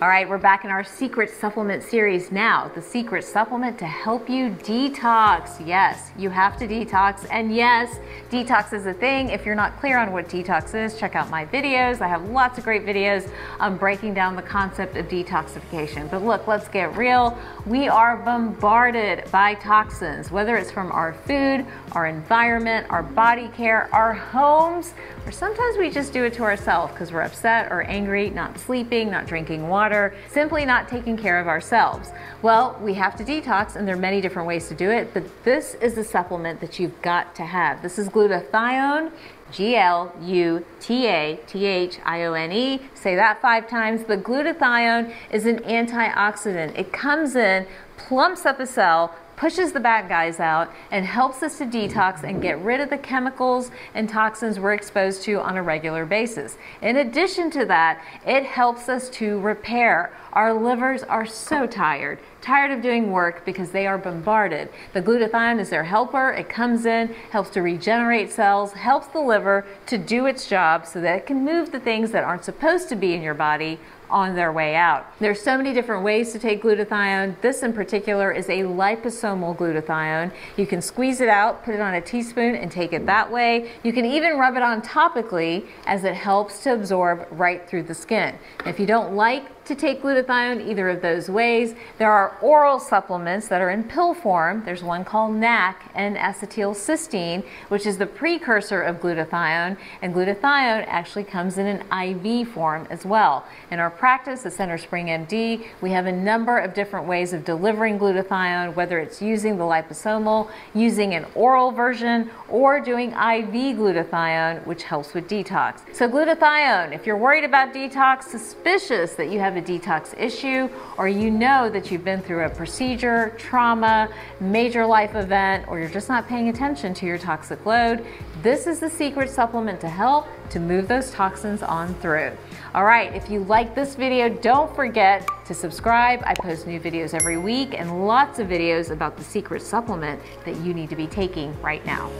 All right, we're back in our secret supplement series now. The secret supplement to help you detox. Yes, you have to detox. And yes, detox is a thing. If you're not clear on what detox is, check out my videos. I have lots of great videos on breaking down the concept of detoxification. But look, let's get real. We are bombarded by toxins, whether it's from our food, our environment, our body care, our homes, or sometimes we just do it to ourselves because we're upset or angry, not sleeping, not drinking water water, simply not taking care of ourselves. Well, we have to detox, and there are many different ways to do it, but this is the supplement that you've got to have. This is glutathione. G L U T A T H I O N E. Say that five times. The glutathione is an antioxidant. It comes in, plumps up a cell, pushes the bad guys out, and helps us to detox and get rid of the chemicals and toxins we're exposed to on a regular basis. In addition to that, it helps us to repair. Our livers are so tired, tired of doing work because they are bombarded. The glutathione is their helper. It comes in, helps to regenerate cells, helps the liver to do its job so that it can move the things that aren't supposed to be in your body on their way out. There's so many different ways to take glutathione. This in particular is a liposomal glutathione. You can squeeze it out, put it on a teaspoon and take it that way. You can even rub it on topically as it helps to absorb right through the skin. If you don't like to take glutathione either of those ways. There are oral supplements that are in pill form. There's one called NAC N-acetylcysteine, which is the precursor of glutathione, and glutathione actually comes in an IV form as well. In our practice at CentreSpring MD, we have a number of different ways of delivering glutathione, whether it's using the liposomal, using an oral version, or doing IV glutathione, which helps with detox. So glutathione, if you're worried about detox, suspicious that you have a detox issue, or you know that you've been through a procedure, trauma, major life event, or you're just not paying attention to your toxic load, this is the secret supplement to help to move those toxins on through. All right, if you like this video, don't forget to subscribe. I post new videos every week and lots of videos about the secret supplement that you need to be taking right now.